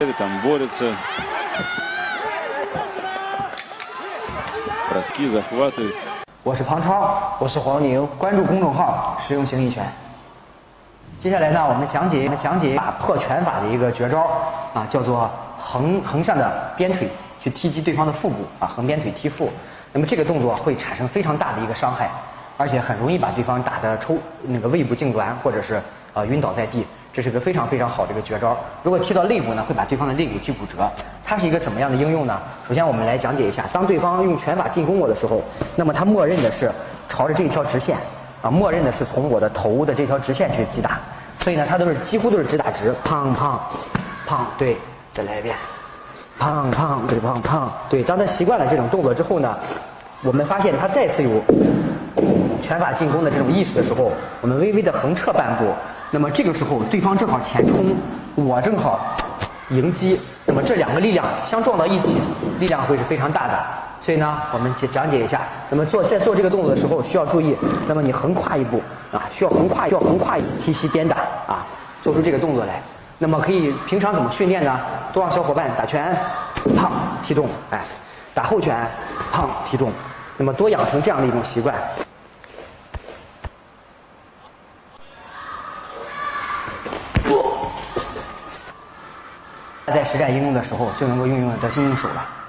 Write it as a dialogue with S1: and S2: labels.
S1: Там борются. Броски, захваты.
S2: 我是庞超，
S3: 我是黄宁，
S2: 关注公众号“实用形意拳”。接下来呢，我们讲解我们讲解打破拳法的一个绝招啊，叫做横横向的鞭腿去踢击对方的腹部啊，横鞭腿踢腹。那么这个动作会产生非常大的一个伤害，而且很容易把对方打得抽那个胃部痉挛，或者是呃晕倒在地。 这是个非常非常好的一个绝招。如果踢到肋骨呢，会把对方的肋骨踢骨折。它是一个怎么样的应用呢？首先我们来讲解一下，当对方用拳法进攻我的时候，那么他默认的是朝着这条直线啊，默认的是从我的头的这条直线去击打。所以呢，他都是几乎都是直打直，砰砰砰，对，再来一遍，砰砰，对，砰砰，对。当他习惯了这种动作之后呢，我们发现他再次有拳法进攻的这种意识的时候，我们微微的横撤半步。那么这个时候，对方正好前冲，我正好迎击，那么这两个力量相撞到一起，力量会是非常大的。所以呢，我们讲解一下。那么做在做这个动作的时候，需要注意。那么你横跨一步啊，需要横跨，需要横跨踢膝鞭打啊，做出这个动作来。那么可以平常怎么训练呢？多让小伙伴打拳，胖踢中，哎，打后拳，胖踢中。那么多养成这样的一种习惯。在实战应用的时候，就能够运用得心应手了。